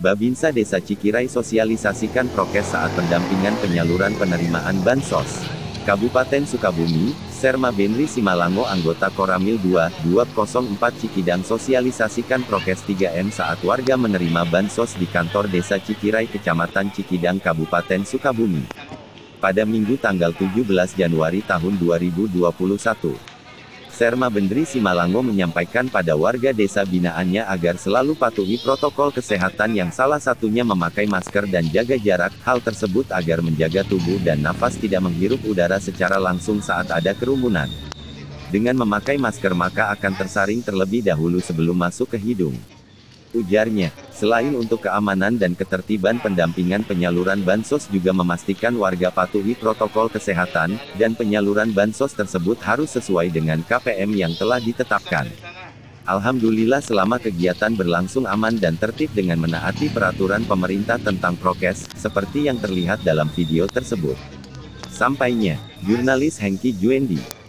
Babinsa Desa Cikirai sosialisasikan prokes saat pendampingan penyaluran penerimaan Bansos. Kabupaten Sukabumi, Serma Benri Simalango anggota Koramil 2, 204 Cikidang sosialisasikan prokes 3M saat warga menerima Bansos di kantor Desa Cikirai Kecamatan Cikidang Kabupaten Sukabumi. Pada Minggu tanggal 17 Januari tahun 2021. Serma Bendri Simalango menyampaikan pada warga desa binaannya agar selalu patuhi protokol kesehatan yang salah satunya memakai masker dan jaga jarak, hal tersebut agar menjaga tubuh dan nafas tidak menghirup udara secara langsung saat ada kerumunan. Dengan memakai masker maka akan tersaring terlebih dahulu sebelum masuk ke hidung. Ujarnya, selain untuk keamanan dan ketertiban pendampingan penyaluran bansos juga memastikan warga patuhi protokol kesehatan, dan penyaluran bansos tersebut harus sesuai dengan KPM yang telah ditetapkan. Alhamdulillah selama kegiatan berlangsung aman dan tertib dengan menaati peraturan pemerintah tentang prokes, seperti yang terlihat dalam video tersebut. Sampainya, jurnalis Hengki Juendi.